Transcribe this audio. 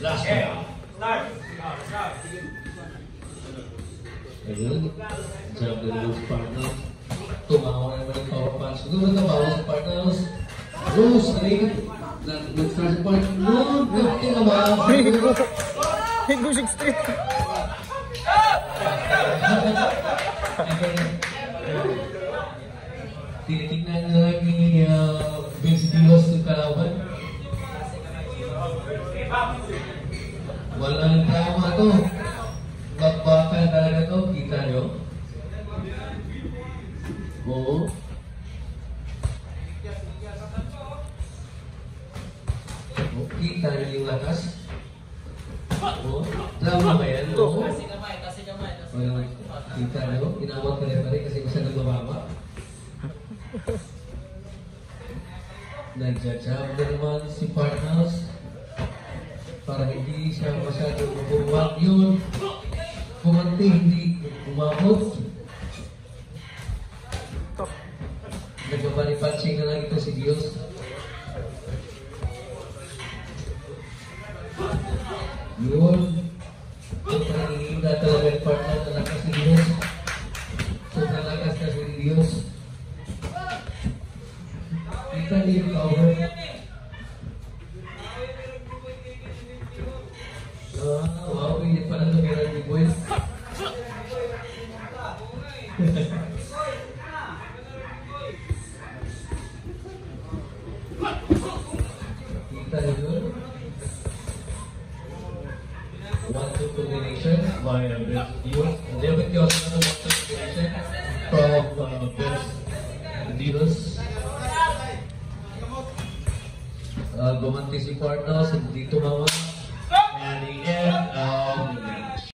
Last round. Ayun. Jump the loose partner. Tumawa naman yung power punch. Siguro na tumawa sa partners. Rose, ring. Nag-start sa partner. No, grabe naman. Six Street. Tinitingnan na lang Walang drama to. Bakbakan talaga to. Kita nyo? Oo. Kita nyo yung lakas? Oo. Drama ba yan? Oo. Kita nyo? Inawag ka rin rin kasi siya nagbababa. Nagja-jab na naman si Partners para hindi siya masyadong mabuwag yun. Kumanti, hindi umabot. Nagpapanipatsing na lang ito si Diyos. Yun. Sobrang hihina talaga yung partner na lakas ni Diyos. Ni Diyos. Kita niyo yung Ah, wow, hindi pa lang tumira ni Boy. Kita yun? One two combination uh, Vince Dios. David na one two combination from uh, Vince Dios. Uh, gumanti si Parnos, hindi tumawa.